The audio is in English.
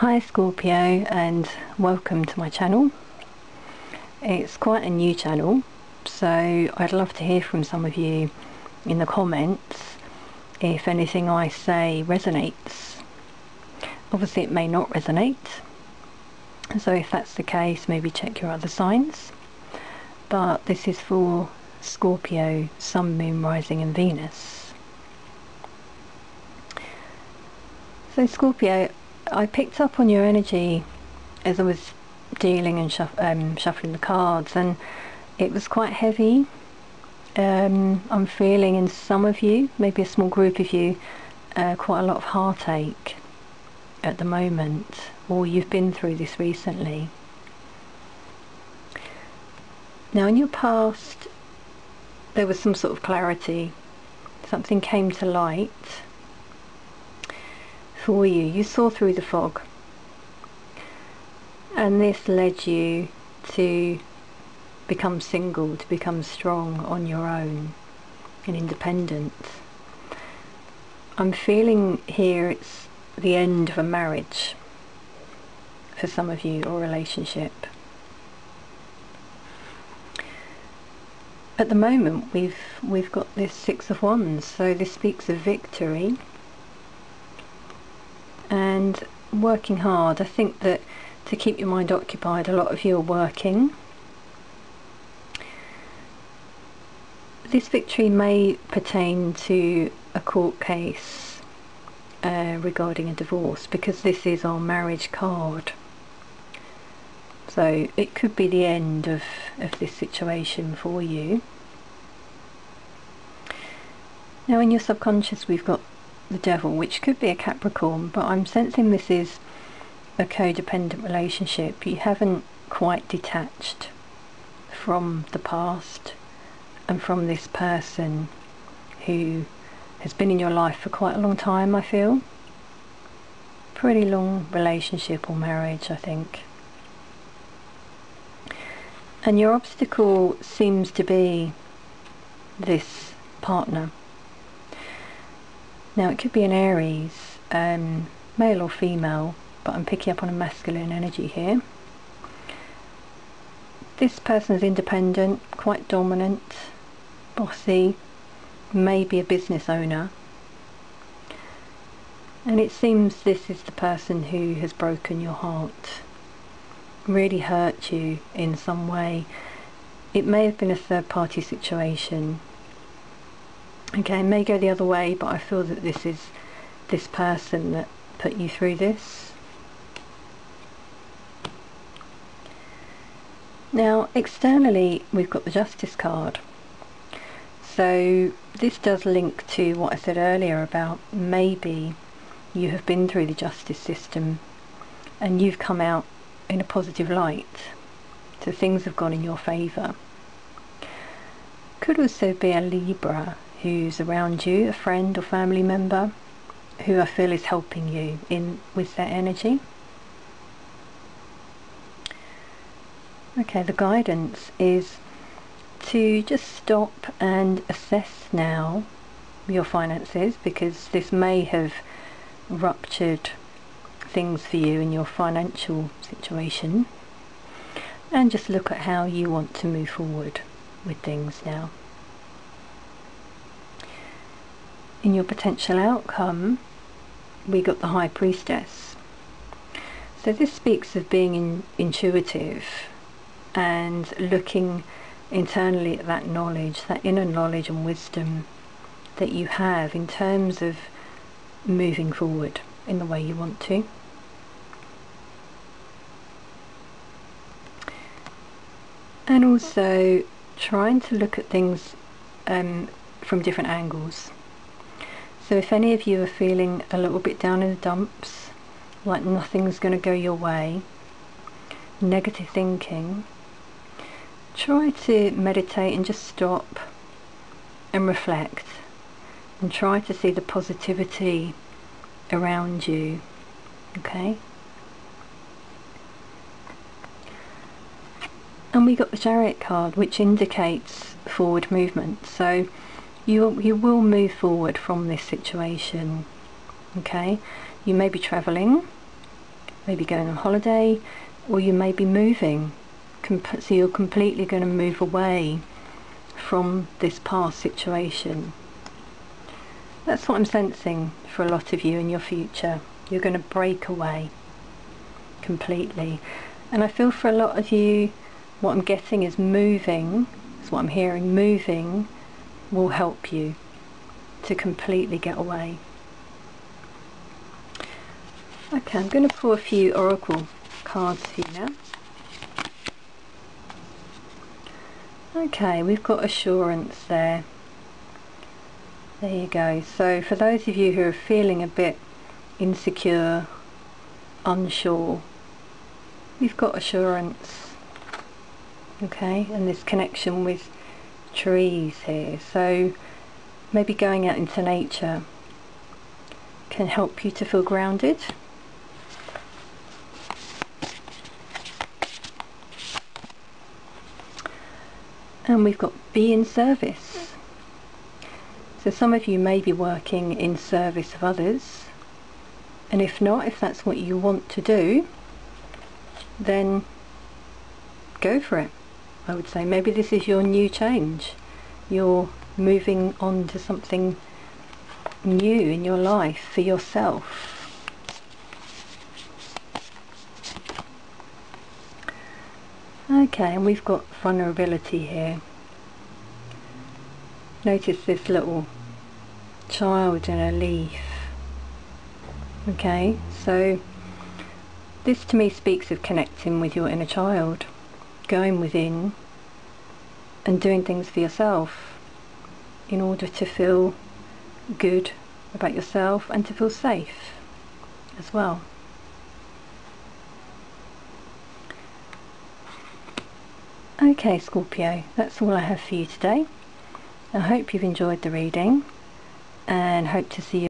Hi Scorpio and welcome to my channel. It's quite a new channel so I'd love to hear from some of you in the comments if anything I say resonates. Obviously it may not resonate so if that's the case maybe check your other signs but this is for Scorpio, Sun, Moon, Rising and Venus. So Scorpio, I picked up on your energy as I was dealing and shuff um, shuffling the cards and it was quite heavy. Um, I'm feeling in some of you, maybe a small group of you, uh, quite a lot of heartache at the moment or you've been through this recently. Now in your past there was some sort of clarity, something came to light for you. You saw through the fog. And this led you to become single, to become strong on your own and independent. I'm feeling here it's the end of a marriage for some of you or relationship. At the moment we've we've got this six of wands so this speaks of victory and working hard. I think that to keep your mind occupied, a lot of you are working. This victory may pertain to a court case uh, regarding a divorce because this is our marriage card. So it could be the end of, of this situation for you. Now in your subconscious we've got the devil, which could be a Capricorn, but I'm sensing this is a codependent relationship. You haven't quite detached from the past and from this person who has been in your life for quite a long time, I feel. Pretty long relationship or marriage, I think. And your obstacle seems to be this partner now it could be an Aries, um, male or female, but I'm picking up on a masculine energy here. This person is independent, quite dominant, bossy, maybe a business owner. And it seems this is the person who has broken your heart, really hurt you in some way. It may have been a third party situation Okay, may go the other way, but I feel that this is this person that put you through this. Now, externally, we've got the Justice card. So this does link to what I said earlier about maybe you have been through the justice system and you've come out in a positive light. So things have gone in your favour. Could also be a Libra who's around you, a friend or family member, who I feel is helping you in with their energy. Okay, the guidance is to just stop and assess now your finances because this may have ruptured things for you in your financial situation and just look at how you want to move forward with things now. In your potential outcome, we got the High Priestess. So this speaks of being in, intuitive and looking internally at that knowledge, that inner knowledge and wisdom that you have in terms of moving forward in the way you want to. And also trying to look at things um, from different angles. So if any of you are feeling a little bit down in the dumps, like nothing's going to go your way, negative thinking, try to meditate and just stop and reflect and try to see the positivity around you, okay? And we got the Chariot card, which indicates forward movement. So you, you will move forward from this situation okay? You may be traveling maybe going on holiday or you may be moving. So you're completely going to move away from this past situation. That's what I'm sensing for a lot of you in your future. You're going to break away completely. And I feel for a lot of you what I'm getting is moving is what I'm hearing moving will help you to completely get away. Okay I'm going to pull a few oracle cards for you now. Okay we've got assurance there. There you go. So for those of you who are feeling a bit insecure unsure we've got assurance okay and this connection with trees here. So maybe going out into nature can help you to feel grounded. And we've got be in service. So some of you may be working in service of others. And if not if that's what you want to do then go for it I would say. Maybe this is your new change. You're moving on to something new in your life for yourself. Okay and we've got vulnerability here. Notice this little child in a leaf. Okay so this to me speaks of connecting with your inner child, going within and doing things for yourself in order to feel good about yourself and to feel safe as well. Okay Scorpio, that's all I have for you today. I hope you've enjoyed the reading and hope to see you